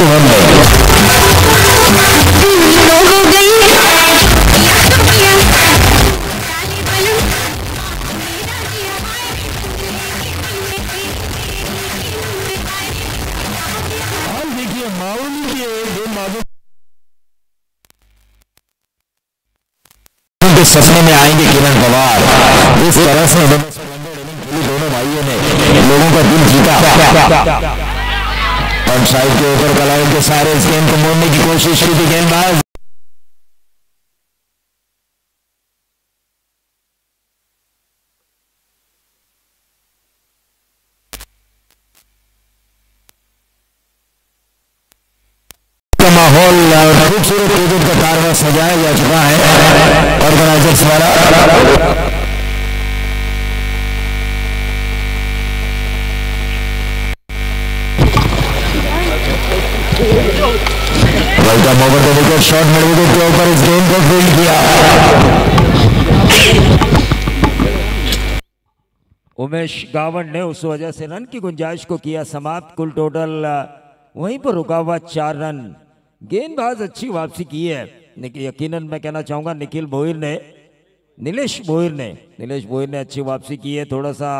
गेंदबाजों के सपने में आएँगे किरण पवार। इस तरह से दोनों भाइयों ने लोगों का दिल जीता। और साइड के ऊपर कलाओं के सारे इस गेंद को मोड़ने की कोशिश की थी गेंदबाज। का माहौल खूबसूरत क्रिकेट का कारवा सजाया जा चुका है। ऑर्गेनाइजर्स द्वारा। शॉट मिड के ऊपर इस गेंद को फ़ील्ड किया। उमेश गावड़ ने उस वजह से रन की गुंजाइश को किया समाप्त। कुल टोटल वहीं पर रुका हुआ चार रन। गेंदबाज अच्छी वापसी की है। यकीनन मैं कहना चाहूँगा, निखिल भोईर ने, नीलेश भोईर ने, नीलेश भोईर ने अच्छी वापसी की है। थोड़ा सा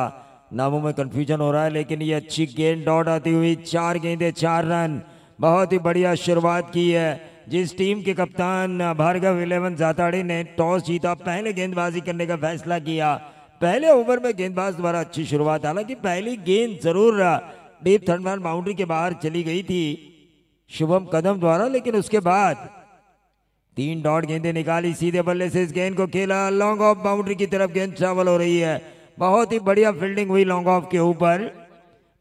नामों में कंफ्यूजन हो रहा है, लेकिन ये अच्छी गेंद डॉट आती हुई, चार गेंदे, चार रन। बहुत ही बढ़िया शुरुआत की है। जिस टीम के कप्तान भार्गव इलेवन जाताड़ी ने टॉस जीता, पहले गेंदबाजी करने का फैसला किया। पहले ओवर में गेंदबाज द्वारा अच्छी शुरुआत, हालाँकि पहली गेंद ज़रूर डीप थर्डमैन बाउंड्री के बाहर चली गई थी। शुभम कदम द्वारा, लेकिन उसके बाद तीन डॉट गेंदें निकाली, सीधे बल्ले से इस गेंद को खेला। लॉन्ग ऑफ़ बाउंड्री की तरफ़ गेंद ट्रैवल हो रही है। बहुत ही बढ़िया फील्डिंग हुई लॉन्ग ऑफ़ के ऊपर।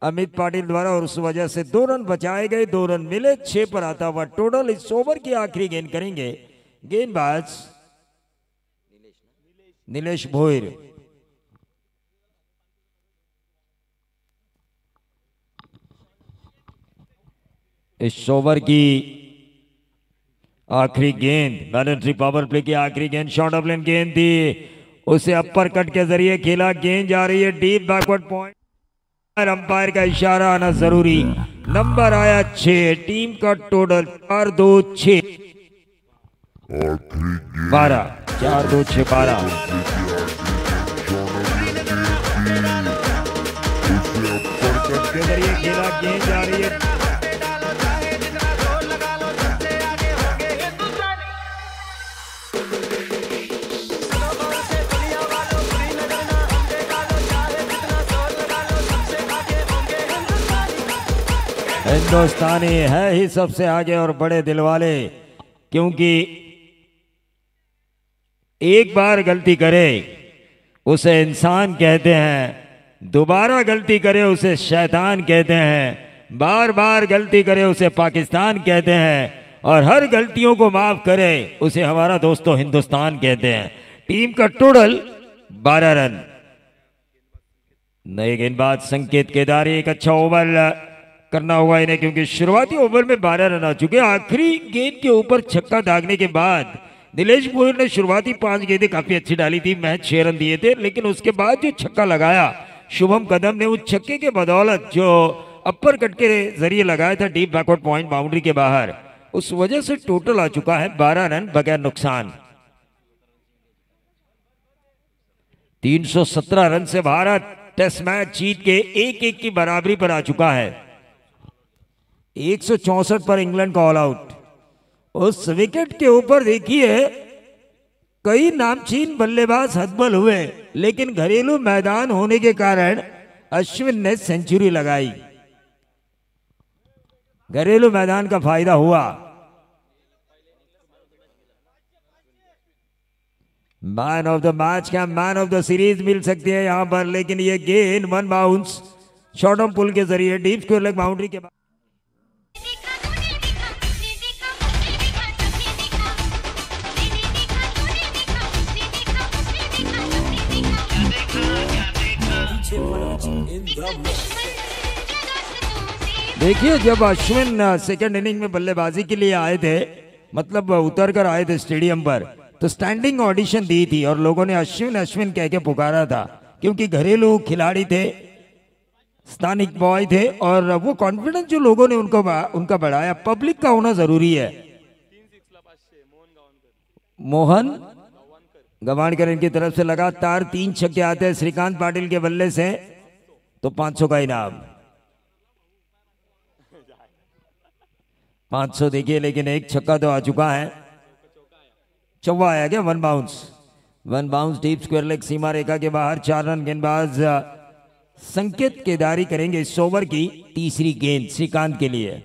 अमित पाटिल द्वारा और उस वजह से दो रन बचाए गए, दो रन मिले, छह पर आता हुआ टोटल इस ओवर की आखिरी गेंद करेंगे। गेंदबाज नीलेश भोईर इस ओवर की आखिरी गेंद बैलेंट्री पावर प्ले की आखिरी गेंद, शॉर्ट ऑफ़ लेन गेंद थी। उसे अपर कट के ज़रिए खेला, गेंद जा रही है डीप बैकवर्ड पॉइंट अंपायर का इशारा आना ज़रूरी। नंबर आया छह टीम का टोटल चार दो छ बारह। चार दो छ बारह। के ज़रिए खेला गेंद जा रही है। हिंदुस्तानी है ही सबसे आगे और बड़े दिल वाले क्योंकि एक बार गलती करे, उसे इंसान कहते हैं, दोबारा गलती करे, उसे शैतान कहते हैं बार बार गलती करे, उसे पाकिस्तान कहते हैं, और हर गलतियों को माफ़ करे, उसे हमारा दोस्तों हिंदुस्तान कहते हैं। टीम का टोटल 12 रन। नए गेंदबाज संकेत केदारी, एक अच्छा ओवर करना हुआ इन्हें, क्योंकि शुरुआती ओवर में 12 रन आ चुके आखिरी गेंद के ऊपर छक्का दागने के बाद नीलेश भोईर ने शुरुआती पाँच गेंदें काफ़ी अच्छी डाली थी, मैच छह रन दिए थे, लेकिन उसके बाद जो छक्का लगाया, शुभम कदम ने उस छक्के के बदौलत जो अपर कट के ज़रिए लगाया था डीप बैकवर्ड पॉइंट बाउंड्री के बाहर, उस वजह से टोटल आ चुका है 12 रन बगैर नुकसान। 317 रन से भारत टेस्ट मैच जीत के एक एक की बराबरी पर आ चुका है। एक पर इंग्लैंड का ऑल आउट उस विकेट के ऊपर देखिए, कई नामचीन बल्लेबाज हतबल हुए, लेकिन घरेलू मैदान होने के कारण अश्विन ने सेंचुरी लगाई। घरेलू मैदान का फ़ायदा हुआ। मैन ऑफ़ द मैच क्या मैन ऑफ़ द सीरीज़ मिल सकती है यहाँ पर, लेकिन ये गेंद one bounce short of pull के ज़रिए डीप स्क्वायर लेग बाउंड्री के बाद देखिए जब अश्विन सेकंड इनिंग में बल्लेबाजी के लिए आए थे मतलब उतर कर आए थे स्टेडियम पर तो स्टैंडिंग ऑडिशन दी थी और लोगों ने अश्विन अश्विन कह के पुकारा था क्योंकि घरेलू खिलाड़ी थे स्थानिक बॉय थे और वो कॉन्फिडेंस जो लोगों ने उनको उनका बढ़ाया पब्लिक का होना ज़रूरी है। मोहन गवानकर इनकी तरफ़ से लगातार तीन छक्के आते हैं श्रीकांत पाटिल के बल्ले से। तो 500 का इनाम। 500 देखिए, लेकिन एक छक्का तो आ चुका है। चौवा आया क्या? One bounce one bounce deep square leg सीमा रेखा के बाहर, चार रन गेंदबाज संकेत केदारी करेंगे इस ओवर की तीसरी गेंद श्रीकांत के लिए।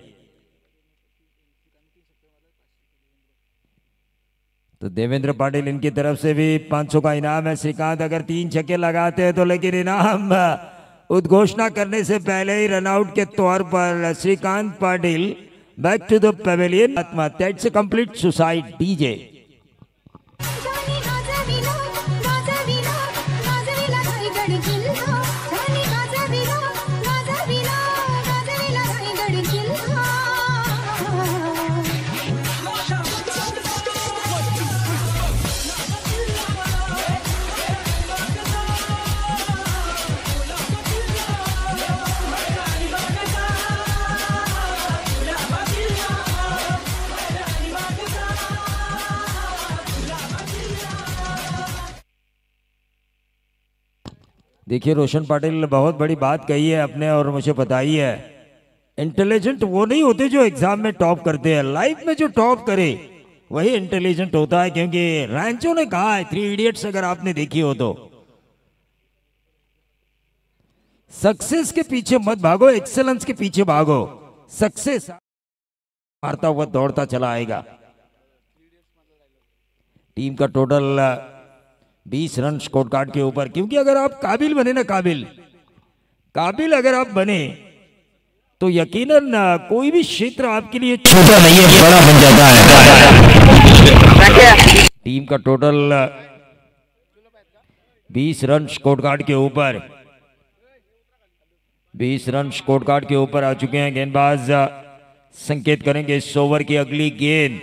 तो देवेंद्र पाटिल इनकी तरफ़ से भी 500 का इनाम है। श्रीकांत अगर तीन छक्के लगाते हैं तो लेकिन इनाम उद्घोषणा करने से पहले ही रनआउट के तौर पर Shrikant Patil back to the pavilion आत्महत्या इट्स कंप्लीट सुसाइड डीजे देखिए, रोशन पाटिल ने बहुत बड़ी बात कही है अपने और मुझे बताई है। इंटेलिजेंट वो नहीं होते जो एग्ज़ाम में टॉप करते हैं। लाइफ में जो टॉप करे, वही इंटेलिजेंट होता है क्योंकि रैंचो ने कहा है थ्री इडियट्स अगर आपने देखी हो तो। सक्सेस के पीछे मत भागो एक्सेलेंस के पीछे भागो। सक्सेस मारता हुआ दौड़ता चला आएगा। टीम का टोटल बीस रन स्कोर कार्ड के ऊपर, क्योंकि अगर आप काबिल बने ना काबिल काबिल अगर आप बने तो यकीनन कोई भी क्षेत्र आपके लिए छोटा नहीं है, बड़ा बन जाता है। टीम का टोटल बीस रन स्कोर कार्ड के ऊपर, बीस रन स्कोर कार्ड के ऊपर आ चुके हैं गेंदबाज संकेत करेंगे इस ओवर की अगली गेंद,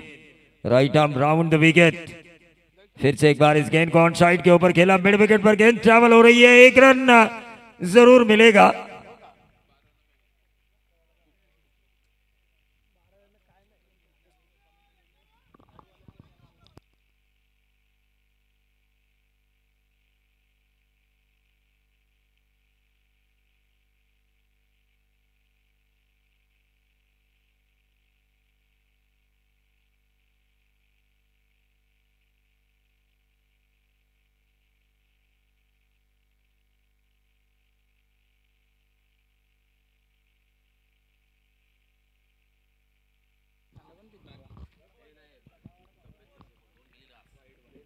right arm round the wicket. फिर से एक बार इस गेंद को ऑन साइड के ऊपर खेला, मिड विकेट पर गेंद ट्रैवल हो रही है, एक रन ज़रूर मिलेगा।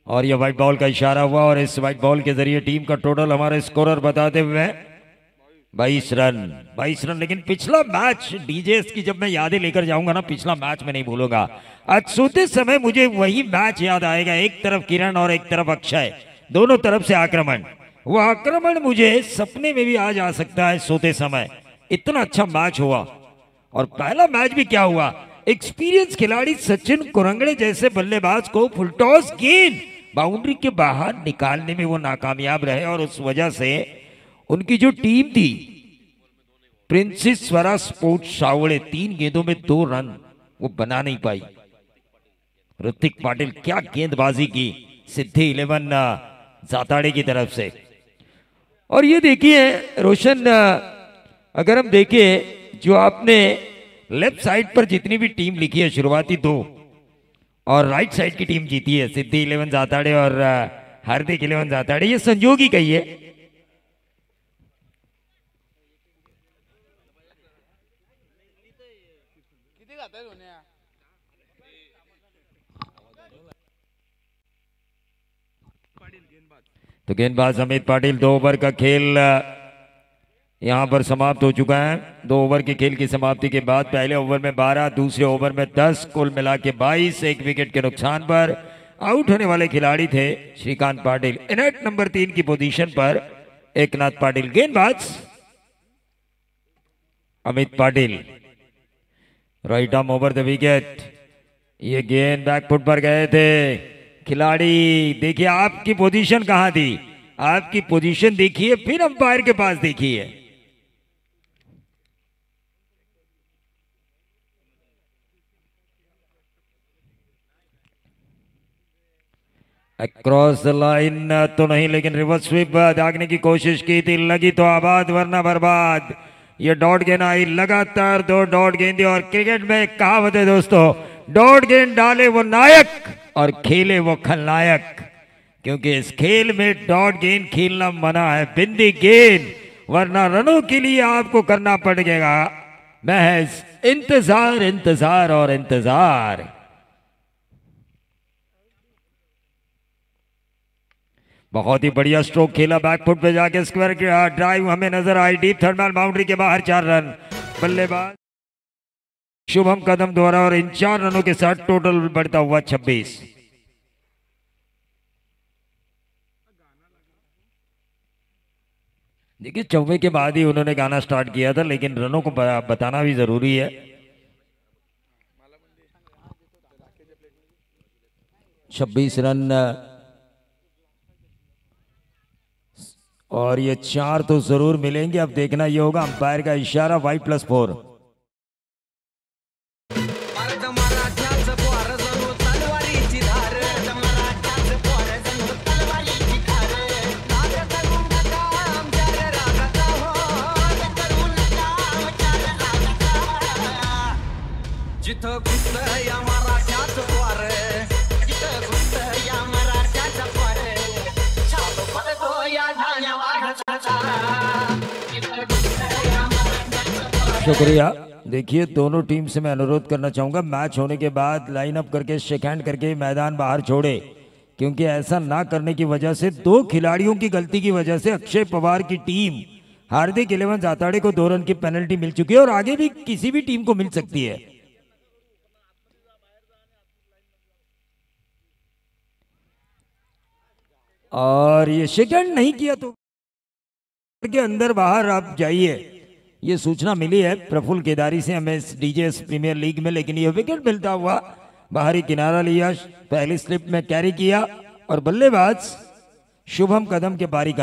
और ये व्हाइट बॉल का इशारा हुआ और इस व्हाइट बॉल के ज़रिए टीम का टोटल हमारे स्कोरर बताते हुए बाईस रन बाईस रन, लेकिन पिछला मैच डीजे की जब मैं यादें लेकर जाऊँगा ना, पिछला मैच में नहीं भूलूँगा। आज सोते समय मुझे वही मैच याद आएगा, एक तरफ़ किरण और एक तरफ़ अक्षय, दोनों तरफ़ से आक्रमण। वो आक्रमण मुझे सपने में भी आज आ सकता है सोते समय। इतना अच्छा मैच हुआ। और पहला मैच भी क्या हुआ? एक्सपीरियंस खिलाड़ी सचिन कुरंगड़े जैसे बल्लेबाज को फुलटॉस गेंद बाउंड्री के बाहर निकालने में वो नाकामयाब रहे और उस वजह से उनकी जो टीम थी, प्रिंसेस स्वरा स्पोर्ट्स सावड़े तीन गेंदों में दो रन वो बना नहीं पाई। ऋतिक पाटिल, क्या गेंदबाजी की, सिद्धि इलेवन जाताड़े की तरफ़ से। और ये देखिए, रोशन अगर हम देखें, जो आपने लेफ़्ट साइड पर जितनी भी टीम लिखी है, शुरुआती दो और राइट साइड की टीम जीती है। सिद्धि इलेवन जाताड़े और हार्दिक इलेवन जाताड़े। ये संजोग ही कही है। तो गेंदबाज अमित पाटिल दो ओवर का खेल यहाँ पर समाप्त हो चुका है। दो ओवर के खेल की समाप्ति के बाद पहले ओवर में 12 दूसरे ओवर में 10 कुल मिला के 22 एक विकेट के नुकसान पर आउट होने वाले खिलाड़ी थे श्रीकांत पाटिल। इनेट नंबर तीन की पोजीशन पर एकनाथ पाटिल। गेंदबाज Amit Patil. Right arm over the wicket. ये गेंद बैकफुट पर गए थे। खिलाड़ी, देखिए, आपकी पोजीशन कहाँ थी? आपकी पोजीशन देखिए, फिर अंपायर के पास देखिए। अक्रॉस द लाइन तो नहीं लेकिन रिवर्स स्वीप दागने की कोशिश की थी लगी तो आबाद वरना बर्बाद ये डॉट गेंद आई लगातार दो डॉट गेंदे और क्रिकेट में कहावत है दोस्तों डॉट गेंद डाले वो नायक और खेले वो खलनायक क्योंकि इस खेल में डॉट गेंद खेलना मना है बिंदी गेंद वरना रनों के लिए आपको करना पड़ेगा महज इंतज़ार इंतज़ार और इंतज़ार बहुत ही बढ़िया स्ट्रोक खेला बैकफुट पे जाके स्क्वायर ड्राइव हमें नज़र आई डीप थर्मल बाउंड्री के बाहर चार रन। बल्लेबाज शुभम कदम द्वारा और इन चार रनों के साथ टोटल बढ़ता हुआ 26 देखिए चौबे के बाद ही उन्होंने गाना स्टार्ट किया था, लेकिन रनों को बताना भी ज़रूरी है। छब्बीस रन और ये चार तो ज़रूर मिलेंगे। अब देखना ये होगा, अंपायर का इशारा वाई प्लस फोर शुक्रिया। देखिए, दोनों टीम से मैं अनुरोध करना चाहूँगा, मैच होने के बाद लाइन अप करके शेक हैंड करके मैदान बाहर छोड़े। क्योंकि ऐसा ना करने की वजह से, दो खिलाड़ियों की गलती की वजह से अक्षय पवार की टीम, हार्दिक इलेवन जाताड़े को दो रन की पेनल्टी मिल चुकी है और आगे भी किसी भी टीम को मिल सकती है। और ये सेकंड नहीं किया तो के अंदर बाहर आप जाइए। ये सूचना मिली है, प्रफुल्ल केदारी से हमें डीजेएस प्रीमियर लीग में, लेकिन ये विकेट मिलता हुआ बाहरी किनारा लिया, पहली स्लिप में कैरी किया, और बल्लेबाज शुभम कदम के पारी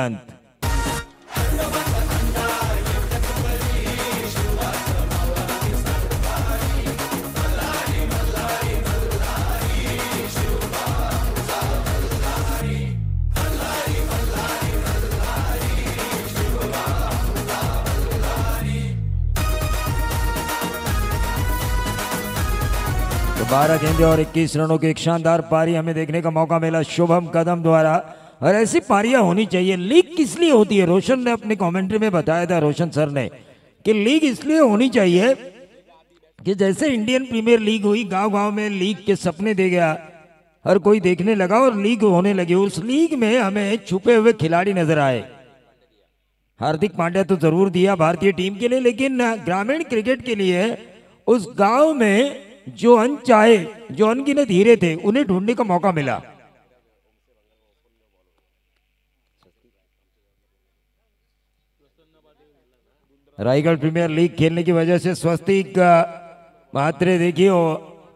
बारह गेंदे और 21 रनों की एक शानदार पारी हमें देखने का मौका मिला। शुभम कदम द्वारा। और ऐसी पारियाँ होनी चाहिए। लीग किस लिए होती है? रोशन ने अपने कमेंट्री में बताया था, रोशन सर ने, कि लीग इसलिए होनी चाहिए कि जैसे इंडियन प्रीमियर लीग हुई गाँव गाँव में लीग के सपने दे गया, हर कोई देखने लगा और लीग होने लगी। उस लीग में हमें छुपे हुए खिलाड़ी नज़र आए। हार्दिक पांड्या तो ज़रूर दिया भारतीय टीम के लिए, लेकिन ग्रामीण क्रिकेट के लिए उस गाँव में जो अन चाहे, जो अनगिनत हीरे थे, उन्हें ढूँढने का मौका मिला। रायगढ़ प्रीमियर लीग खेलने की वजह से स्वस्तिक मात्रे देखिए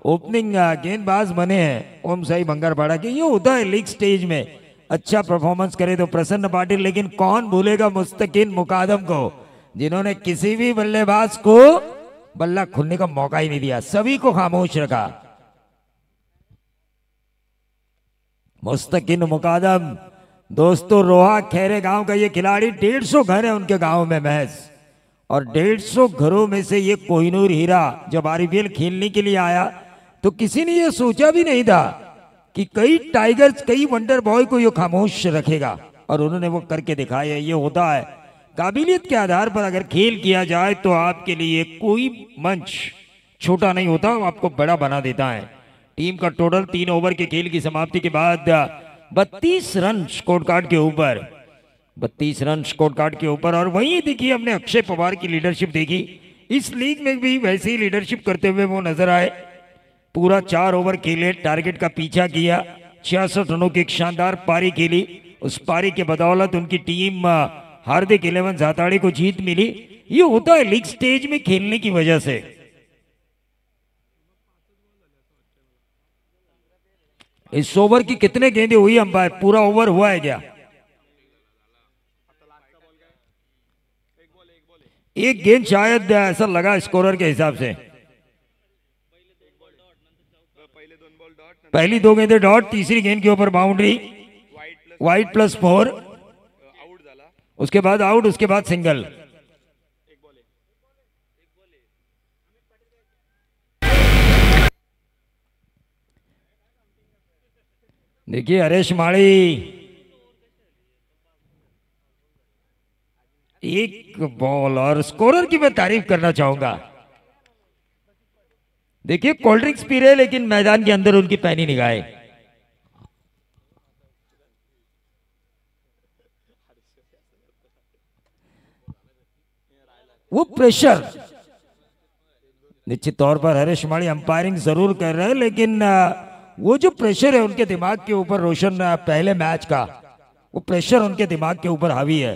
ओपनिंग गेंदबाज बने हैं, ओम साई बंगारपाड़ा के। ये होता है लीग स्टेज में। अच्छा परफॉर्मेंस करे तो प्रसन्न पाटिल, लेकिन कौन भूलेगा मुस्तकिन मुकादम को, जिन्होंने किसी भी बल्लेबाज को बल्ला खुलने का मौका ही नहीं दिया। सभी को खामोश रखा। मुस्तकिन मुकादम। दोस्तों, रोहा खेरे गाँव का ये खिलाड़ी, डेढ़ सौ घर है उनके गाँव में महज। और डेढ़ सौ घरों में से ये कोहिनूर हीरा जब आरबीएल खेलने के लिए आया तो किसी ने ये सोचा भी नहीं था कि कई टाइगर्स, कई वंडर बॉय को ये खामोश रखेगा। और उन्होंने वो करके दिखाया, ये होता है। काबिलियत के आधार पर अगर खेल किया जाए तो आपके लिए कोई मंच छोटा नहीं होता आपको बड़ा बना देता है। टीम का टोटल तीन ओवर के खेल की समाप्ति के बाद बत्तीस रन स्कोर कार्ड के ऊपर, बत्तीस रन स्कोर कार्ड के ऊपर, और वहीं देखिए हमने अक्षय पवार की लीडरशिप देखी। इस लीग में भी वैसे ही लीडरशिप करते हुए वो नज़र आए। पूरा चार ओवर खेले, टारगेट का पीछा किया, छियासठ रनों की एक शानदार पारी खेली। उस पारी के बदौलत उनकी टीम हार्दिक इलेवन जाताड़ी को जीत मिली। ये होता है लीग स्टेज में खेलने की वजह से। इस ओवर की कितने गेंदे हुई अंपायर? पूरा ओवर हुआ है क्या? एक गेंद शायद ऐसा लगा स्कोरर के हिसाब से। पहले दो गेंदे डॉट, तीसरी गेंद के ऊपर बाउंड्री। White plus four. उसके बाद आउट उसके बाद सिंगल देखिए, हरेश माड़ी एक बॉल और स्कोरर की मैं तारीफ़ करना चाहूँगा। देखिए कोल्ड ड्रिंक्स पी रहे, लेकिन मैदान के अंदर उनकी पैनी निगाहें। वो प्रेशर निश्चित तौर पर हरेश माड़ी अंपायरिंग ज़रूर कर रहे हैं, लेकिन वो जो प्रेशर है उनके दिमाग के ऊपर रोशन पहले मैच का, वो प्रेशर उनके दिमाग के ऊपर हावी है।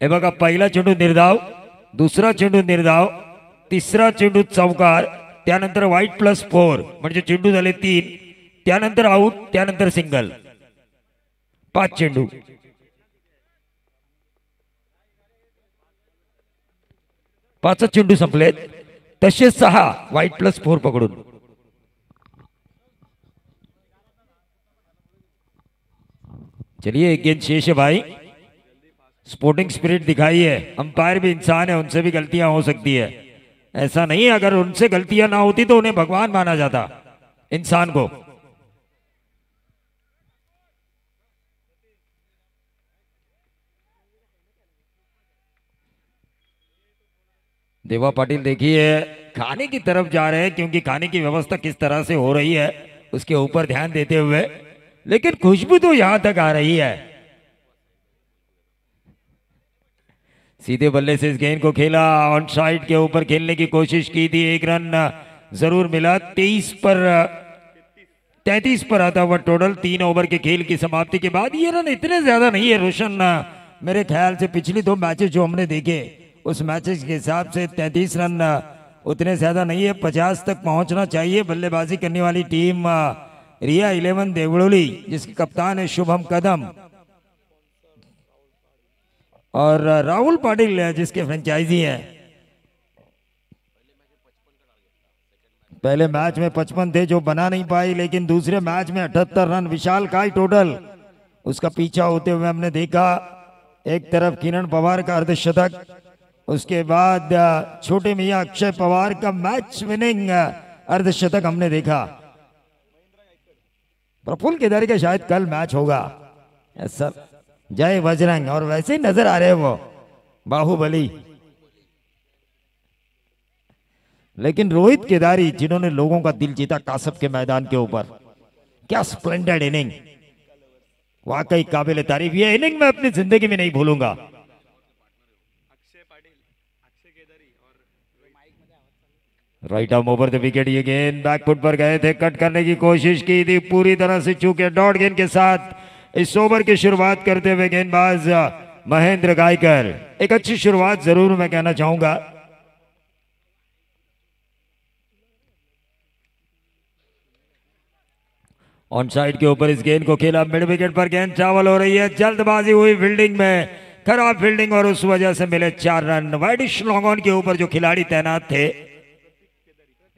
हे बघा, पहिला चेंडू निर्धाव, दुसरा चेंडू निर्धाव, तिसरा चेंडू चौकार, त्यानंतर प्लस फोर म्हणजे चेंडू तीन, त्यानंतर सिंगल पाच चेंडू. पाच चेंडू संपलेत. तसेच सहा व्हाईट प्लस फोर पकडून. चलिए एक गेंद शेष है भाई. स्पोर्टिंग स्पिरिट दिखाई है. अंपायर भी इंसान है, उनसे भी गलतियाँ हो सकती है. ऐसा नहीं है, अगर उनसे गलतियाँ ना होती तो उन्हें भगवान माना जाता, इंसान को. देवा पाटिल देखिए, खाने की तरफ़ जा रहे हैं क्योंकि खाने की व्यवस्था किस तरह से हो रही है, उसके ऊपर ध्यान देते हुए। लेकिन खुशबू तो यहाँ तक आ रही है। सीधे बल्ले से इस गेंद को खेला ऑन साइड के ऊपर खेलने की कोशिश की थी, एक रन ज़रूर मिला। तेईस पर, तैतीस पर आता हुआ टोटल तीन ओवर के खेल की समाप्ति के बाद ये रन इतने ज़्यादा नहीं है रोशन। मेरे ख्याल से पिछली दो मैचेस जो हमने देखे उस मैचेस के हिसाब से तैतीस रन उतने ज़्यादा नहीं है। पचास तक पहुँचना चाहिए बल्लेबाजी करने वाली टीम रिया इलेवन देवड़ोली, जिसके कप्तान है शुभम कदम। और राहुल पाटिल जिसके फ्रेंचाइजी है। पहले मैच में 55 थे जो बना नहीं पाई लेकिन दूसरे मैच में 78 रन, विशाल का टोटल। उसका पीछा होते हुए हमने देखा, एक तरफ़ किरण पवार का अर्धशतक उसके बाद छोटे मियाँ अक्षय पवार का मैच विनिंग अर्धशतक हमने देखा। प्रफुल्ल केदारी का शायद कल मैच होगा। सर। जय बजरंग। और वैसे ही नज़र आ रहे हैं वो, बाहुबली। लेकिन रोहित केदारी, जिन्होंने लोगों का दिल जीता कासब के मैदान के ऊपर, क्या स्प्लेंडेड इनिंग वाकई काबिल तारीफ़। ये इनिंग मैं अपनी ज़िंदगी में नहीं भूलूँगा अक्षय पाटील अक्षय केदारी और right arm over the wicket ये गेंद बैकफुट पर गए थे। कट करने की कोशिश की थी। पूरी तरह से चूके। डॉट गेंद के साथ इस ओवर की शुरुआत करते हुए गेंदबाज महेंद्र गायकर। एक अच्छी शुरुआत ज़रूर मैं कहना चाहूँगा। ऑन साइड के ऊपर इस गेंद को खेला। मिड विकेट पर गेंद चावल हो रही है। जल्दबाजी हुई फील्डिंग में। खराब फील्डिंग और उस वजह से मिले चार रन। वाइडिश लॉन्ग ऑन के ऊपर जो खिलाड़ी तैनात थे।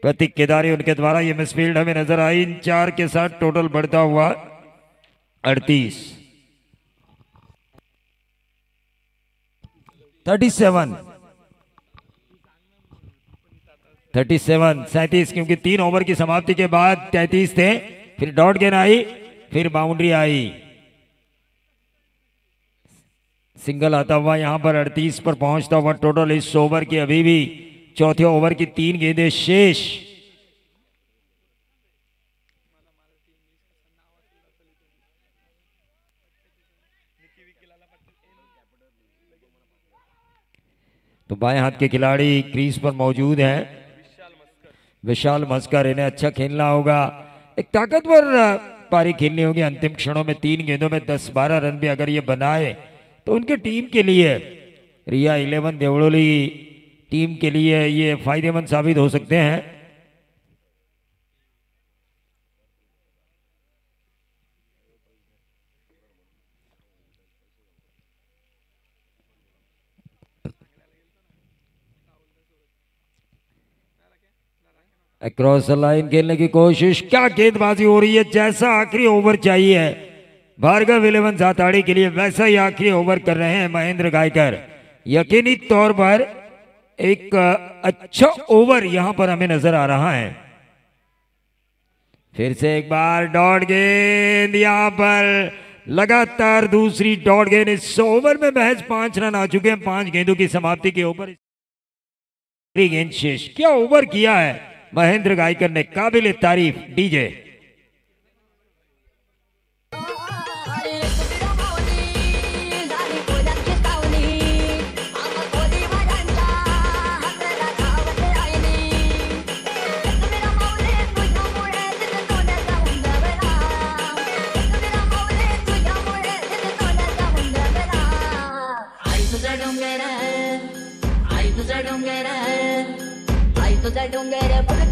प्रतीक केदारी उनके द्वारा ये मिसफील्ड हमें नज़र आई। इन चार के साथ टोटल बढ़ता हुआ अड़तीस। थर्टी सेवन थर्टी सेवन सैतीस, क्योंकि तीन ओवर की समाप्ति के बाद तैतीस थे, फिर डॉट गेंद आई, फिर बाउंड्री आई। सिंगल आता हुआ यहाँ पर अड़तीस पर पहुँचता हुआ टोटल इस ओवर की अभी भी चौथे ओवर की तीन गेंदें शेष। तो बाएँ हाथ के खिलाड़ी क्रीज पर मौजूद हैं। विशाल मस्कर, इन्हें अच्छा खेलना होगा। एक ताकतवर पारी खेलनी होगी। अंतिम क्षणों में तीन गेंदों में दस बारह रन भी अगर ये बनाए तो उनके टीम के लिए रिया इलेवन देवड़ोली टीम के लिए ये फ़ायदेमंद साबित हो सकते हैं। अक्रॉस लाइन खेलने की कोशिश, क्या गेंदबाजी हो रही है? जैसा आखिरी ओवर चाहिए भार्गव इलेवन जाताड़ी के लिए वैसा ही आखिरी ओवर कर रहे हैं महेंद्र गायकर। यकीनी तौर पर एक अच्छा ओवर यहाँ पर हमें नज़र आ रहा है। फिर से एक बार डॉट गेंद यहाँ पर। लगातार दूसरी डॉट गेंद इस ओवर में महज पाँच रन आ चुके हैं। पाँच गेंदों की समाप्ति के ऊपर गेंद शेष। क्या ओवर किया है? महेंद्र गायकर ने काबिल तारीफ़। डीजे।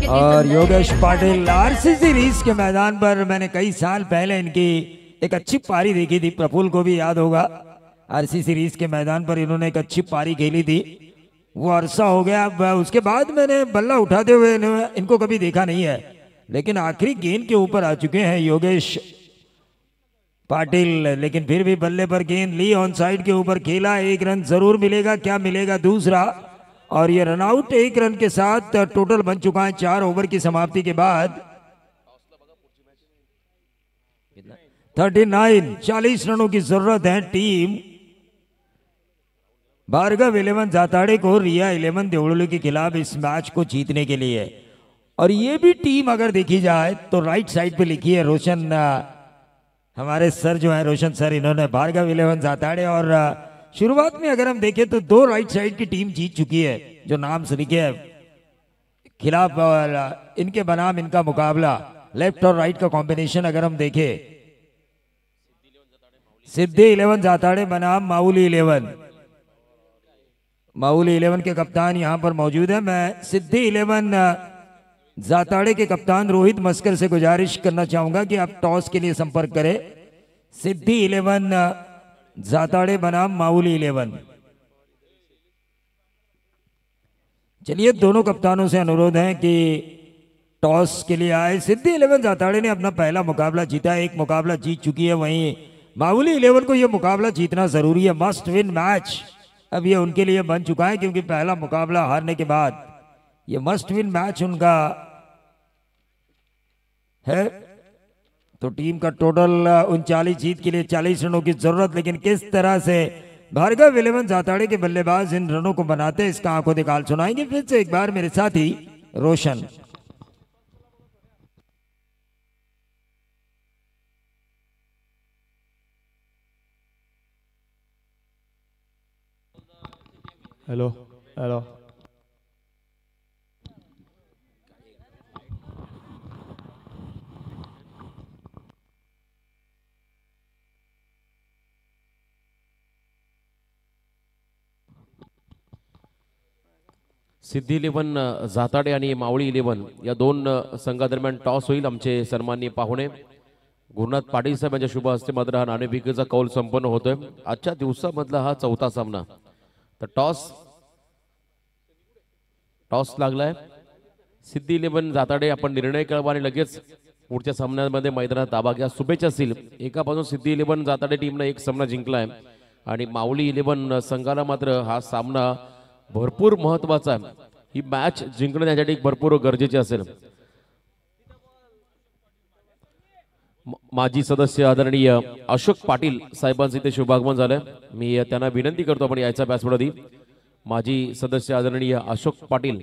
और योगेश पाटिल आरसीसी रीस के मैदान पर मैंने कई साल पहले इनकी एक अच्छी पारी देखी थी। प्रफुल को भी याद होगा। आरसीसी रीस के मैदान पर इन्होंने एक अच्छी पारी खेली थी। वो अरसा हो गया। अब उसके बाद मैंने बल्ला उठाते हुए इनको कभी देखा नहीं है। लेकिन आखिरी गेंद के ऊपर आ चुके हैं योगेश पाटिल। लेकिन फिर भी बल्ले पर गेंद ली। ऑन साइड के ऊपर खेला। एक रन ज़रूर मिलेगा। क्या मिलेगा दूसरा? और ये रन आउट एक रन के साथ टोटल बन चुका है चार ओवर की समाप्ति के बाद। थर्टी नाइन चालीस रनों की ज़रूरत है टीम भार्गव इलेवन, जाताड़े को रिया इलेवन, देवड़ोली के खिलाफ इस मैच को जीतने के लिए। और ये भी टीम अगर देखी जाए तो राइट साइड पे लिखी है रोशन हमारे सर जो है, रोशन सर इन्होंने भार्गव इलेवन, जाताड़े और शुरुआत में अगर हम देखें तो दो राइट साइड की टीम जीत चुकी है, जो नाम से लिखे है। खिलाफ इनके बनाम इनका मुकाबला लेफ़्ट और राइट का कॉम्बिनेशन अगर हम देखें। सिद्धि इलेवन जाताड़े बनाम माउली इलेवन माउली इलेवन के कप्तान यहाँ पर मौजूद है। मैं सिद्धि इलेवन जाताड़े के कप्तान रोहित मस्कर से गुजारिश करना चाहूँगा कि आप टॉस के लिए संपर्क करें। सिद्धि इलेवन जाताड़े बनाम माउली इलेवन। चलिए, दोनों कप्तानों से अनुरोध है कि टॉस के लिए आए। सिद्धि इलेवन जाताड़े ने अपना पहला मुकाबला जीता, एक मुकाबला जीत चुकी है वहीं। माउली इलेवन को यह मुकाबला जीतना ज़रूरी है। Must win match. अब ये उनके लिए बन चुका है क्योंकि पहला मुकाबला हारने के बाद ये मस्ट विन मैच उनका है। तो टीम का टोटल उनचालीस जीत के लिए चालीस रनों की ज़रूरत, लेकिन किस तरह से भार्गव इलेवन जाताड़े के बल्लेबाज इन रनों को बनाते इसका आँखों दिखाल सुनाएँगे फिर से एक बार मेरे साथी Roshan. Hello hello Siddhi eleven Jatade आणि मावळी इलेव्हन या दोन संघादरम्यान टॉस होईल आमचे सन्माननीय पाहुणे. गुरुनाथ पाटील साहेब यांच्या शुभ हस्ते मात्र हा नाणेफिकेचा कौल संपन्न होतोय. आजच्या दिवसामधला हा चौथा सामना. तर टॉस टॉस लागलाय. सिद्धी इलेव्हन जाताडे आपण निर्णय कळवा आणि लगेच पुढच्या सामन्यांमध्ये मैदानात ताबा घ्या. शुभेच्छा असतील. एका बाजून सिद्धी इलेव्हन जाताडे टीमनं एक सामना जिंकलाय. आणि माऊली इलेव्हन संघाला मात्र हा सामना भरपूर महत्त्वाचा आहे. ही मॅच जिंकणं त्यासाठी भरपूर गरजेची असेल. माजी सदस्य आदरणीय अशोक पाटील साहेबांचे इथे शुभागमन झालंय. मी त्यांना विनंती करतो आपण यायचा व्यासपीठ आधी माजी सदस्य आदरणीय अशोक पाटील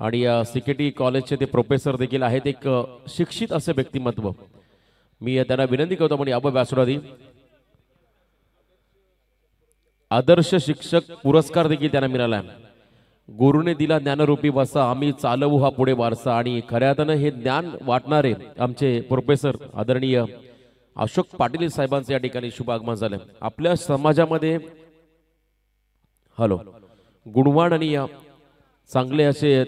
आणि सिकेटी कॉलेजचे ते प्रोफेसर देखील आहेत. एक शिक्षित असे व्यक्तिमत्व. मी त्यांना विनंती करतो आपण यावं व्यासपीठ आधी आदर्श शिक्षक पुरस्कार देखील त्यांना मिळाला आहे. गुरुने दिला ज्ञानरूपी वासा आम्ही चालवू हा पुढे वारसा आणि खऱ्या अर्थानं हे ज्ञान वाटणारे आमचे प्रोफेसर आदरणीय अशोक पाटील साहेबांचे या ठिकाणी शुभ आगमन झालं. आपल्या समाजामध्ये हॅलो गुणवान आणि चांगले असे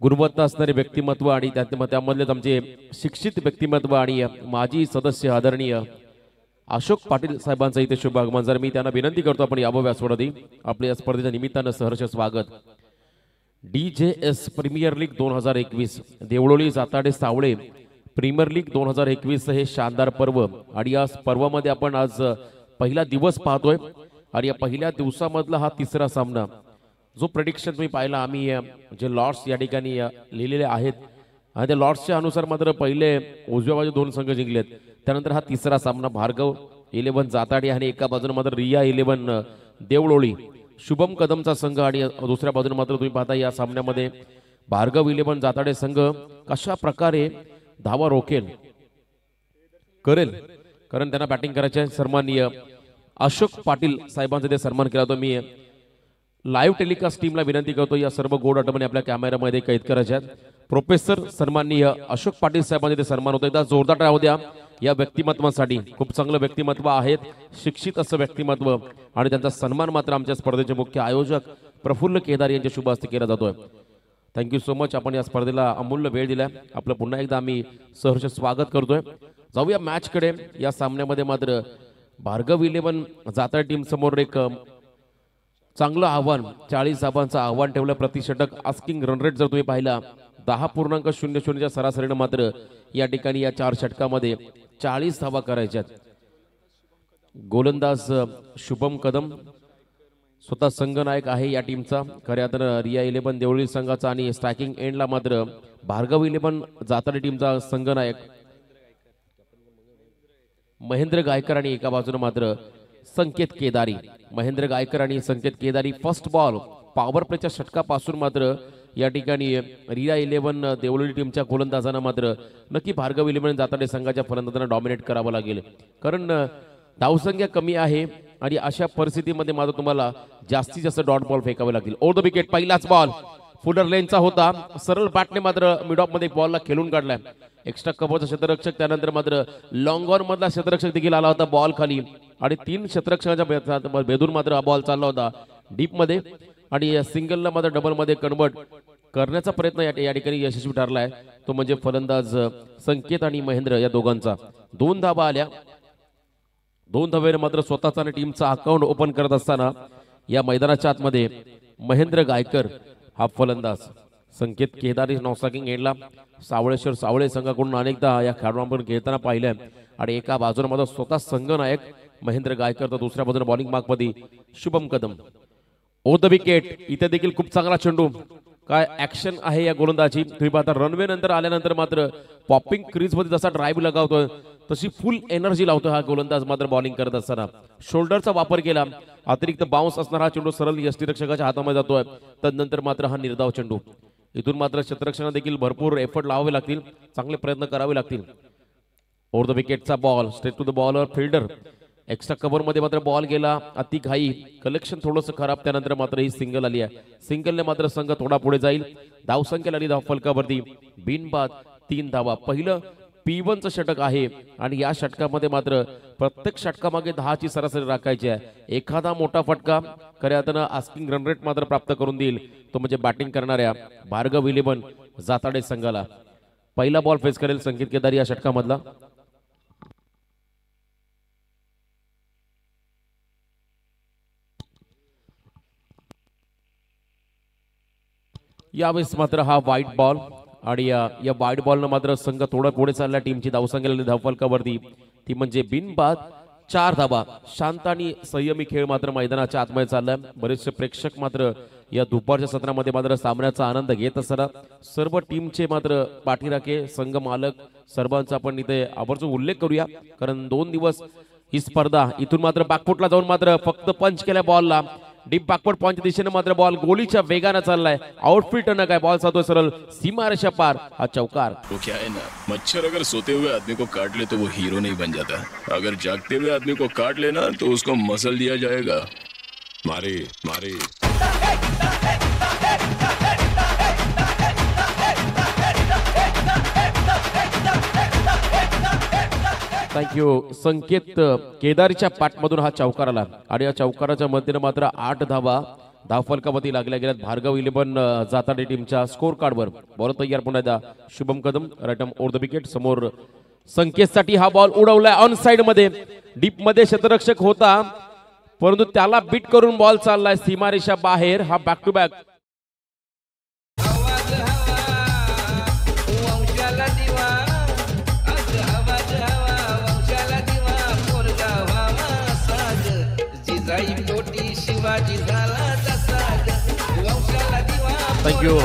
गुणवत्ता असणारे व्यक्तिमत्व आणि त्यामधले त्यामधलेच आमचे शिक्षित व्यक्तिमत्व आणि माजी सदस्य आदरणीय अशोक पाटील साहेबांचं इथे शुभ आगमन. जर मी त्यांना विनंती करतो आपण यावं व्यासपीठादी आपल्या या स्पर्धेच्या निमित्तानं सहर्ष स्वागत. D J S premier league दोन हजार एकवीस देवळोली जाताडे सावळे. प्रीमियर लीग दोन हजार एकवीस हे शानदार पर्व. आणि या पर्वामध्ये आपण आज पहिला दिवस पाहतोय. आणि या पहिल्या दिवसामधला हा तिसरा सामना. जो प्रडिक्शन तुम्ही पाहिला आम्ही जे लॉर्ड्स या ठिकाणी लिहिलेले आहेत. आणि त्या लॉर्ड्सच्या अनुसार मात्र पहिले उजव्या बाजू दोन संघ जिंकलेत. त्यानंतर हा तिसरा सामना भार्गव इलेव्हन जाताडी आणि एका बाजूने मात्र रिया इलेव्हन देवळोळी. शुभम कदमचा संघ आणि दुसऱ्या बाजूने मात्र तुम्ही पाहता या सामन्यामध्ये भार्गव इलेव्हन जाताडे संघ कशा प्रकारे धावा रोखेल? करेल. कारण त्यांना बॅटिंग करायचे सन्माननीय अशोक पाटील साहेबांचा ते सन्मान केला होता. मी लाईव्ह टेलिकास्ट टीमला विनंती करतो या सर्व गोड आठवणी आपल्या कॅमेऱ्यामध्ये कैद करायच्या आहेत. प्रोफेसर सन्माननीय अशोक पाटील साहेबांचे ते सन्मान होतो. एकदा जोरदार राहू द्या या व्यक्तिमत्वासाठी खूप चांगलं व्यक्तिमत्व आहेत. शिक्षित असं व्यक्तिमत्व आणि त्यांचा सन्मान मात्र आमच्या स्पर्धेचे मुख्य आयोजक प्रफुल्ल केदार यांच्या शुभ हस्ते केला जातोय. थँक्यू सो मच आपण या स्पर्धेला अमूल्य वेळ दिला आपलं पुन्हा एकदा आम्ही सहर्ष स्वागत करतोय. जाऊया मॅचकडे या सामन्यामध्ये मात्र भार्गव इलेव्हन जाता टीम समोर एक चांगलं आव्हान चाळीस धाबांचं आव्हान ठेवलं प्रतिषटक आस्किंग रन रेट जर तुम्ही पाहिला दहा पूर्णांक शून्य शून्यच्या सरासरीनं मात्र या ठिकाणी या चार षटकामध्ये चाळीस धावा करायच्यात. गोलंदाज शुभम कदम स्वतः संघनायक आहे या टीमचा. खऱ्या तर रिया इलेव्हन देवळी संघाचा आणि स्ट्रायकिंग एंडला मात्र भार्गव इलेव्हन जाताडी टीमचा संघनायक. महेंद्र गायकर आणि एका बाजूने मात्र संकेत केदारी. महेंद्र गायकर आणि Sanket Kedari first ball power प्लेच्या षटकापासून मात्र या ठिकाणी रिया इलेव्हन देवळी टीमच्या गोलंदाजांना मात्र नक्की भार्गव इलेव्हन जाताडे संघाच्या फलंदाजांना डॉमिनेट करावं लागेल. कारण धावसंख्या कमी आहे आणि अशा परिस्थितीमध्ये मात्र तुम्हाला जास्तीत जास्त डॉट बॉल फेकावे लागतील. ओर द विकेट पहिलाच बॉल फुलर लेनचा होता. सरळ बॅटने मात्र मिड ऑफमध्ये बॉलला खेळून काढलाय. एक्स्ट्रा कव्हरचा क्षेत्ररक्षक त्यानंतर मात्र लॉंग ऑन मधला क्षेत्ररक्षक देखील आला होता बॉल खाली. आणि तीन क्षेत्ररक्षकाच्या भे- भेदून मात्र हा बॉल चालला होता डीपमध्ये. आणि या सिंगलला मात्र डबलमध्ये कन्वर्ट करण्याचा प्रयत्न या ठिकाणी यशस्वी ठरला आहे तो म्हणजे फलंदाज संकेत आणि महेंद्र या दोघांचा. दोन धाबा आल्या. दोन धावेने मात्र स्वतःचा आणि टीमचा अकाउंट ओपन करत असताना या मैदानाच्या आतमध्ये महेंद्र गायकर हा फलंदाज. संकेत केदारी नौसाकिंग एंडला सावळेश्वर सावळे संघाकडून अनेकदा या खेळाडूंकडून खेळताना पाहिलंय. आणि एका बाजूने माझा स्वतः संघ नायक महेंद्र गायकर तर दुसऱ्या बाजूने बॉलिंग मागमध्ये शुभम कदम. The wicket. इथे देखील खूप चांगला चेंडू. काय ऍक्शन आहे या गोलंदाजी? तुम्ही पाहता रनवे नंतर आल्यानंतर मात्र पॉपिंग क्रीजमध्ये जसा ड्राईव्ह लगावतोय तशी फुल एनर्जी लावतो हा गोलंदाज मात्र बॉलिंग करत असताना. शोल्डरचा वापर केला. अतिरिक्त बाउन्स असणारा हा चेंडू सरळ यष्टीरक्षकाच्या हातामध्ये जातोय. तदनंतर मात्र हा निर्धाव चेंडू. इथून मात्र क्षेत्ररक्षणा देखील भरपूर एफर्ट लावावे लागतील. चांगले प्रयत्न करावे लागतील. Over the विकेटचा ball straight to the bowler fielder extra कव्हरमध्ये मात्र बॉल गेला. अति घाई. कलेक्शन थोडंसं खराब. त्यानंतर मात्र ही सिंगल आली आहे. सिंगलने मात्र संघ थोडा पुढे जाईल. धावसंख्या आली धाव फलकावरती बिनबाद तीन धावा. पहिलं पी वनचं षटक आहे. आणि या षटकामध्ये मात्र प्रत्येक षटकामागे दहाची सरासरी राखायची आहे. एखादा मोठा फटका खऱ्या अर्थानं आस्किंग रन रेट मात्र प्राप्त करून देईल. तो म्हणजे बॅटिंग करणाऱ्या भार्गव इलेव्हन जाताडे संघाला. पहिला बॉल फेस करेल संकेत केदारी या षटकामधला. यावेळेस मात्र हा व्हाईट बॉल आणि या या व्हाईट बॉलनं मात्र संघ थोडा पुढे चालला. टीमची धावसंख्या धावफलकावरती ती म्हणजे बिनबाद चार धाबा शांत आणि संयमी खेळ मात्र मैदानाच्या आतमध्ये चाललाय. बरेचसे प्रेक्षक मात्र या दुपारच्या सत्रामध्ये मात्र सामन्याचा आनंद घेत असताना सर्व टीमचे मात्र पाठीराखे संघ मालक सर्वांचा आपण इथे आवर्जून उल्लेख करूया. कारण दोन दिवस ही स्पर्धा इथून मात्र बॅकफुटला जाऊन मात्र फक्त पंच केल्या बॉलला डीप बॅकवर्ड पॉईंट दिशेने मात्र बॉल गोलीच्या वेगाने चाललाय. आउटफिट न काय बॉल साधतोय सरळ. सीमारेषा पार. हा चौकार. वो क्या है ना? मच्छर अगर सोते हुए आदमी को काट ले तो वो हीरो नहीं बन जाता. अगर जागते हुए आदमी को काट लेना तो उसको मसल दिया जाएगा. मारे मारे. थँक्यू संकेत केदारीच्या पाठमधून हा चौकार आला. आणि या चौकाराच्या मध्येनं मात्र आठ धावा धावफलकामध्ये लागल्या गेल्यात. भार्गव इलेव्हन जाताडे टीमच्या स्कोर कार्डवर बॉल तयार पुन्हा एकदा. Shubham Kadam right arm over the wicket समोर संकेतसाठी हा बॉल उडवलाय. ऑन साइडमध्ये. डीपमध्ये क्षेत्ररक्षक होता. परंतु त्याला बीट करून बॉल चाललाय. सीमारेषा बाहेर. हा back to back thank you.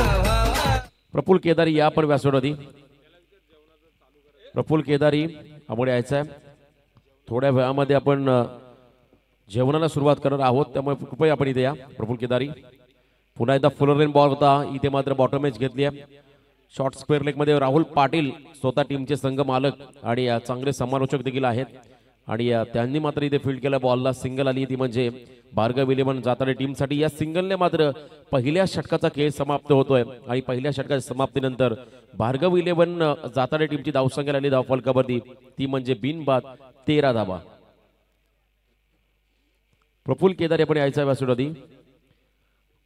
Praful Kedari या पण व्यासोडी प्रफुल केदारी आपण यायचं आहे थोड्या वेळामध्ये आपण जेवणाला सुरुवात करणार आहोत त्यामुळे कृपया आपण इथे या प्रफुल केदारी. पुन्हा एकदा फुलर रेन बॉल होता इथे मात्र बॉटम मॅच घेतली आहे. शॉर्ट स्क्वेअर लेगमध्ये राहुल पाटील स्वतः टीमचे संघ मालक आणि चांगले समालोचक देखील आहेत. आणि त्यांनी मात्र इथे फील्ड केला बॉलला. सिंगल आली ती म्हणजे भार्गव इलेव्हन जाताना टीमसाठी. या सिंगलने मात्र पहिल्या षटकाचा खेळ समाप्त होतोय. आणि पहिल्या षटकाच्या समाप्तीनंतर भार्गव इलेव्हन जाताना टीमची धावसंख्या आली धावफलकावरती ती म्हणजे बिनबाद तेरा धावा. प्रफुल केदार आपण यायचा व्यासोडती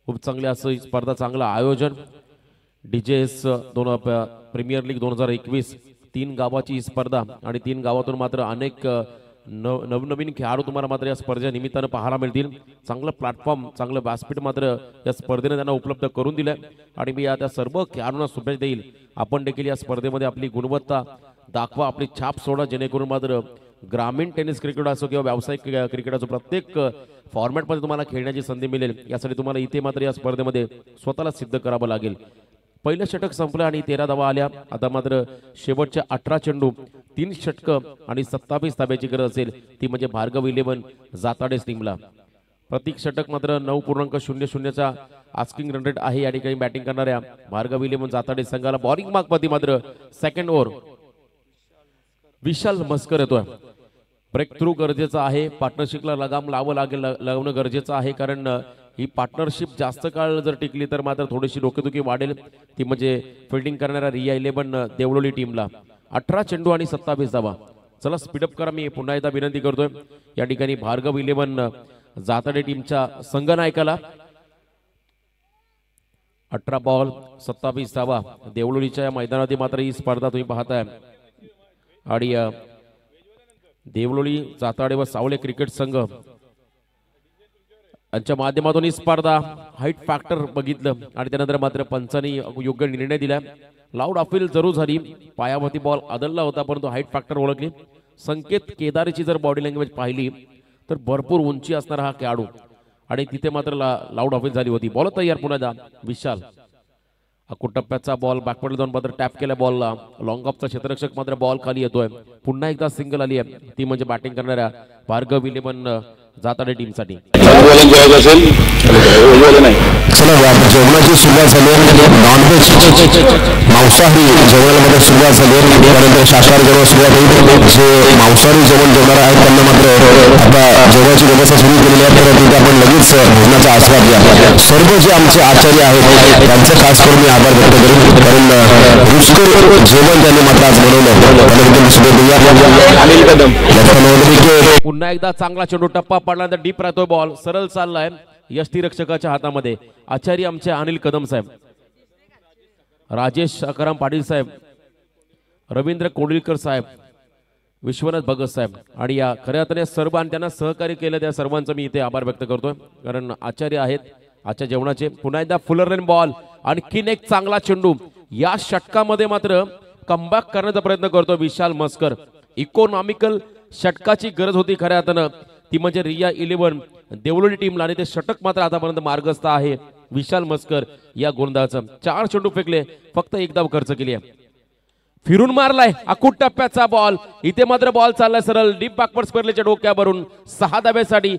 खूप चांगली असं स्पर्धा चांगलं आयोजन. डीजेएस दोन प्रीमियर लीग दोन हजार एकवीस. तीन गावाची स्पर्धा. आणि तीन गावातून मात्र अनेक नव नवनवीन खेळाडू तुम्हाला मात्र या स्पर्धेनिमित्तानं पाहायला मिळतील. चांगलं प्लॅटफॉर्म चांगलं व्यासपीठ मात्र या स्पर्धेने त्यांना उपलब्ध करून दिलं आणि मी या त्या सर्व खेळाडूंना शुभेच्छा देईल. आपण देखील या स्पर्धेमध्ये आपली गुणवत्ता दाखवा आपली छाप सोडा जेणेकरून मात्र ग्रामीण टेनिस क्रिकेट असो किंवा व्यावसायिक क्रिकेट असो प्रत्येक फॉर्मॅटमध्ये तुम्हाला खेळण्याची संधी मिळेल. यासाठी तुम्हाला इथे मात्र या स्पर्धेमध्ये स्वतःला सिद्ध करावं लागेल. पहिलं षटक संपलं आणि तेरा धावा आल्या. आता मात्र शेवटच्या अठरा चेंडू तीन षटकं आणि सत्तावीस धाब्याची गरज असेल. ती म्हणजे भार्गव इलेव्हन जाताडेस टीमला प्रत्येक षटक मात्र नऊ पूर्णांक शून्य शून्यचा आस्किंग रन रेट आहे. या ठिकाणी बॅटिंग करणाऱ्या भार्गव इलेव्हन जाताडे संघाला बॉलिंग मार्कमध्ये मात्र सेकंड ओव्हर विशाल मस्कर येतोय. ब्रेक थ्रू गरजेचं आहे. पार्टनरशिपला लगाम लावं लागेल लावणं गरजेचं आहे. कारण ही पार्टनरशिप जास्त काळ जर टिकली तर मात्र थोडीशी डोकेदुखी वाढेल. ती म्हणजे फिल्डिंग करणाऱ्या रिया इलेव्हन देवळोली टीमला अठरा चेंडू आणि सत्तावीस धावा चला स्पीडअप करा. मी पुन्हा एकदा विनंती करतोय. या ठिकाणी भार्गव इलेव्हन जातडे टीमच्या संघनायकाला. अठरा बॉल सत्तावीस धावा देवळोलीच्या या मैदानात मात्र ही स्पर्धा तुम्ही पाहताय. आणि देवलोळी देवलोली जाताडे व सावळे क्रिकेट संघ. यांच्या माध्यमातून ही स्पर्धा हाईट फॅक्टर बघितलं आणि त्यानंतर मात्र पंचांनी योग्य निर्णय दिला. लाऊड अपील जरूर झाली. पायावरती बॉल आदलला होता परंतु हाईट फॅक्टर ओळखली. संकेत केदारीची जर बॉडी लँग्वेज पाहिली तर भरपूर उंची असणारा हा खेळाडू. आणि तिथे मात्र ला, लाऊड अपील झाली होती. बॉल तयार पुन्हा विशाल. टप्प्याचा बॉल बॅकवर्ड जाऊन मात्र टॅप केल्या बॉलला लॉंग ऑफचा क्षेत्ररक्षक मात्र बॉल खाली येतोय. पुन्हा एकदा सिंगल आली आहे. ती म्हणजे बॅटिंग करणाऱ्या भार्गव इलेव्हन जाताडे टीमसाठी बॉलिंग जेवायचं असेल नाही. चला जेवणाची सुरुवात झाली आहे. नॉनव्हेज मांसाहारी जेवणामध्ये सुरुवात झाली आहे. त्यानंतर शाकाहारी जेवण सुरुवात होईल. जे मांसाहारी जेवण जेवणार आहेत त्यांना मात्र आता जेवणाची व्यवस्था सुरू केलेली आहे. तर तिथे आपण लगेच भोजनाचा आस्वाद घ्या. सर्व जे आमचे आचार्य आहेत त्यांचे खास करून मी आभार व्यक्त करेन. कारण रुचकर जेवण त्यांनी मात्र आज बनवलं त्याबद्दल शुभेच्छा पुन्हा एकदा चांगला चेंडू टप्पा पडल्यानंतर डीप राहतोय बॉल सरळ चाललाय यष्टी रक्षकाच्या हातामध्ये. आचार्य आमचे अनिल कदम साहेब. राजेश अकराम पाटील साहेब. रवींद्र कोंडीलकर साहेब. विश्वनाथ भगत साहेब. आणि या खऱ्या अर्थाने सर्व आणि त्यांना सहकार्य केलं त्या सर्वांचं मी इथे आभार व्यक्त करतोय. कारण आचार्य आहेत आजच्या जेवणाचे. पुन्हा एकदा फुलर रेन बॉल. आणखीन एक चांगला चेंडू. या षटकामध्ये मात्र कमबॅक करण्याचा प्रयत्न करतो विशाल मस्कर. इकॉनॉमिकल षटकाची गरज होती खऱ्या अर्थानं. ती म्हणजे रिया इलेव्हन. देवलोली टीमला आणि ते षटक मात्र आतापर्यंत मार्गस्थ आहे. विशाल मस्कर या गोलंदाजाचं. चार चेंडू फेकले फक्त एक धाव खर्च केली आहे. फिरून मारलाय अकूट टप्प्याचा बॉल इथे मात्र बॉल चाललाय सरळ. डीप बॅकवर्ड स्क्वेअरच्या डोक्यावरून सहा धाब्यासाठी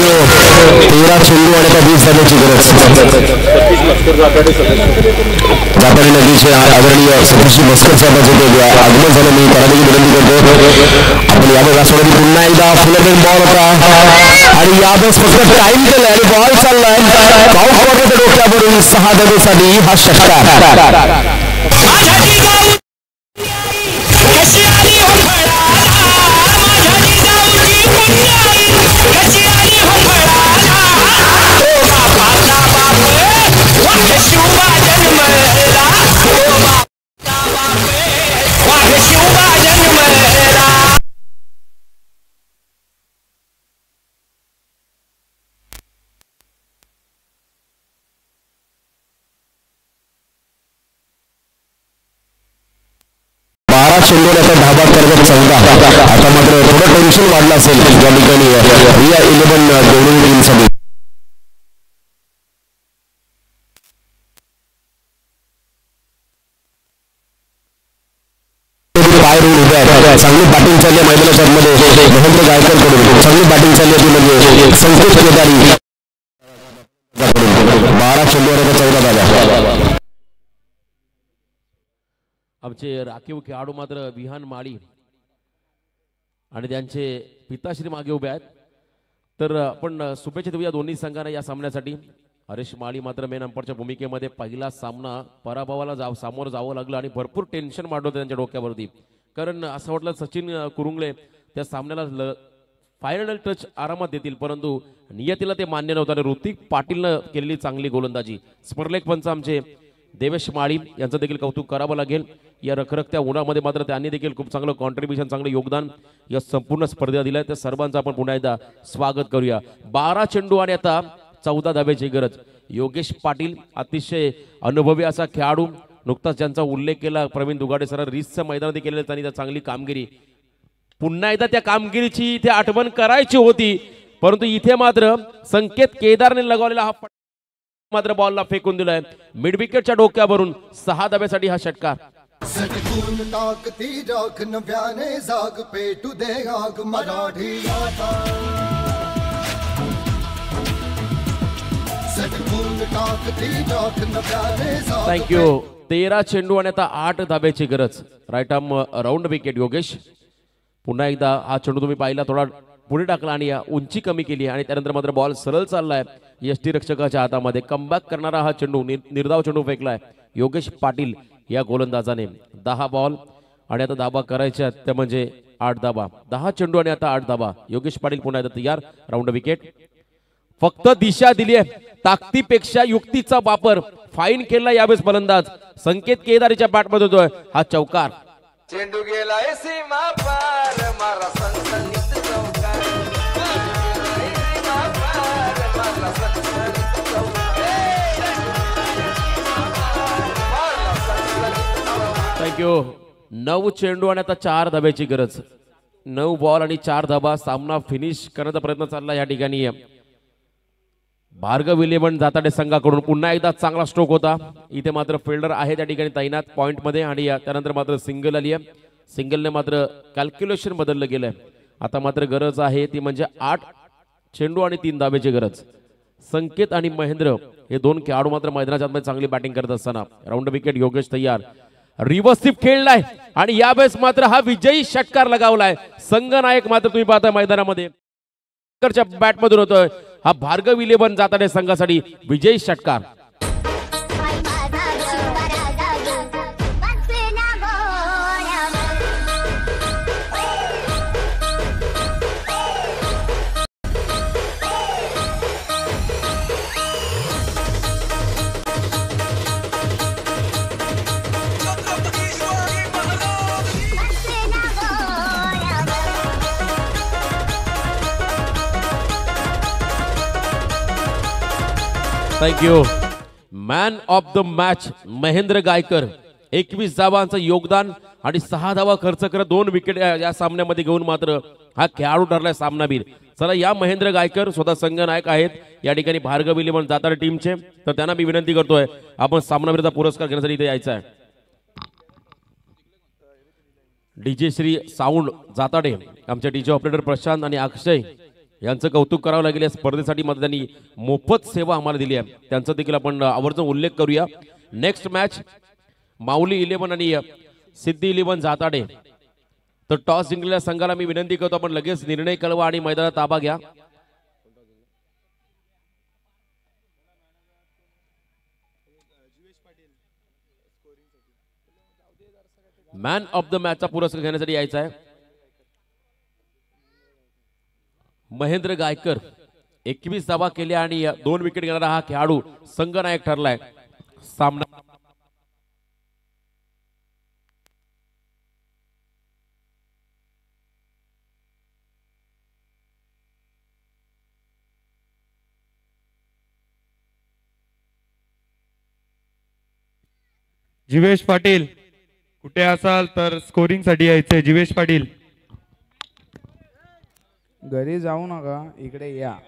जो तेरा चेंडू आणि त्या वीस जाण्याची गरज जापानी नदीचे आदरणीय सतीशजी मस्कर साहेबांचे ते आगमन झालं मी त्यांना देखील विनंती करतो आपण यावेळेस असणारी पुन्हा एकदा फुलबेन बॉल होता आणि यावेळेस फक्त टाईम केलं आणि बॉल चाललाय पाऊस पडण्याच्या डोक्यावरून सहा जागेसाठी हा षटकार Let's go! चांगली बॅटिंग चालली आहे मैदानाच्या मध्ये महेंद्र गायकरकडून चांगली बॅटिंग चालली आहे ती म्हणजे संतोष केदारी. बारा चेंडूवर चौदा धावा आमचे राखीव खेळाडू मात्र विहान माळी आणि त्यांचे पिताश्री मागे उभे आहेत. तर आपण शुभेच्छा देऊया दोन्ही संघांना या सामन्यासाठी. हरीश माळी मात्र मेन अंपरच्या भूमिकेमध्ये पहिला सामना पराभवाला जाव सामोरं जावं लागलं आणि भरपूर टेन्शन वाढलं त्यांच्या डोक्यावरती. कारण असं वाटलं सचिन कुरुंगले त्या सामन्याला ल फायनल टच आरामात देतील. परंतु नियतीला ते मान्य नव्हतं आणि ऋतिक पाटीलनं केलेली चांगली गोलंदाजी. स्पर्लेख पंच आमचे देवेश माळी यांचं देखील कौतुक करावं लागेल. या रखरखत्या उन्हामध्ये मात्र त्यांनी देखील खूप चांगलं कॉन्ट्रीब्युशन चांगलं योगदान या संपूर्ण स्पर्धेला दिलं त्या सर्वांचं आपण पुन्हा एकदा स्वागत करूया. बारा चेंडू आणि आता चौदा धाब्याची गरज. योगेश पाटील अतिशय अनुभवी असा खेळाडू. नुकताच ज्यांचा उल्लेख केला प्रवीण दुगाडे सर रिसचं मैदानात केलेलं त्यांनी त्या चांगली कामगिरी. पुन्हा एकदा त्या कामगिरीची इथे आठवण करायची होती परंतु इथे मात्र संकेत केदारने लगवलेला हा मात्र बॉलला फेकून दिलाय. मिड विकेटच्या डोक्यावरून सहा धाब्यासाठी हा षटकार. सटकून टाकती राख नव्याने जाग पेटू दे आग मराठी आता. सटकून टाकती राख नव्याने जाग थँक्यू तेरा चेंडू आणि आता आठ धाब्याची गरज. Right arm round wicket Yogesh. पुन्हा एकदा हा चेंडू तुम्ही पाहिला थोडा पुढे टाकला आणि या उंची कमी केली आणि त्यानंतर मात्र बॉल सरळ चाललाय. यष्टी रक्षकाच्या हातामध्ये कमबॅक करणारा हा चेंडू निर- निर्धाव चेंडू फेकलाय. योगेश पाटील या गोलंदाजाने दहा बॉल आणि आता धाबा करायच्या त्या म्हणजे आठ धाबा दहा चेंडू आणि आता आठ धाबा योगेश पाटील पुन्हा एकदा तयार. राऊंड विकेट फक्त दिशा दिली आहे. ताकदीपेक्षा युक्तीचा वापर. फाईन केला यावेळेस फलंदाज. संकेत केदारीच्या बॅटमध्ये होतोय. हा चौकार. चेंडू चौकार. थँक्यू नऊ चेंडू आणि आता चार धाब्याची गरज. नऊ बॉल आणि चार धाबा सामना फिनिश करण्याचा प्रयत्न चालला या ठिकाणी. मार्ग इलेव्हन जाताडे संघाकडून पुन्हा एकदा चांगला स्ट्रोक होता. इथे मात्र फिल्डर आहे त्या ठिकाणी तैनात पॉईंटमध्ये आणि या- त्यानंतर मात्र सिंगल आली आहे. सिंगलने मात्र कॅल्क्युलेशन बदललं गेलंय. आता मात्र गरज आहे ती म्हणजे आठ चेंडू आणि तीन धाब्याची गरज. संकेत आणि महेंद्र हे दोन खेळाडू मात्र मैदानाच्या आतमध्ये चांगली बॅटिंग करत असताना. राऊंड विकेट योगेश तयार. रिवर्सिप खेळलाय आणि यावेळेस मात्र हा विजयी षटकार लगावलाय. संघनायक मात्र तुम्ही पाहता मैदानामध्ये. बॅटमधून होतोय. हा भार्गव इलेव्हन जाताडे संघासाठी. विजयी षटकार. Thank you man of the match Mahendra Gaikar. एकवीस धावांचं योगदान आणि सहा धावा खर्च करत दोन विकेट या सामन्यामध्ये घेऊन मात्र हा खेळाडू ठरलाय सामनावीर. चला या महेंद्र गायकर स्वतः संघनायक आहेत. या ठिकाणी भार्गव इलेव्हन जातात टीमचे तर त्यांना मी विनंती करतोय आपण सामनावीरचा पुरस्कार घेण्यासाठी इथे यायचा आहे. डीजे श्री साऊंड जाताडे आमचे डीजे ऑपरेटर प्रशांत आणि अक्षय यांचं कौतुक करावं लागेल. या स्पर्धेसाठी मात्र त्यांनी मोफत सेवा आम्हाला दिली आहे. त्यांचा देखील आपण आवर्जून उल्लेख करूया. नेक्स्ट मॅच माऊली इलेव्हन आणि सिद्धी इलेव्हन जाताडे. तर टॉस जिंकलेल्या संघाला मी विनंती करतो आपण लगेच निर्णय कळवा आणि मैदानात ताबा घ्या. मॅन ऑफ द मॅचचा पुरस्कार घेण्यासाठी यायचा आहे. महेंद्र गायकर एकवीस धावा केल्या आणि दोन विकेट घेणारा हा खेळाडू संघनायक ठरलाय. सामना जिवेश पाटील कुठे असाल तर स्कोरिंगसाठी यायचंय. जीवेश पाटील. घरी जाऊ नका इकडे या.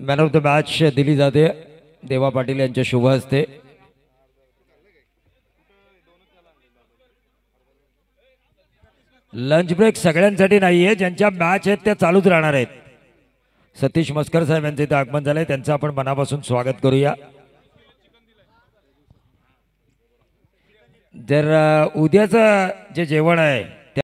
मॅन ऑफ द मॅच दिली जाते. देवा पाटील यांच्या शुभ हस्ते. लंच ब्रेक सगळ्यांसाठी नाही आहे ज्यांच्या मॅच आहेत त्या चालूच राहणार आहेत. सतीश मस्कर साहेब यांचं इथे आगमन झालंय त्यांचं आपण मनापासून स्वागत करूया. जर उद्याचं जे जेवण आहे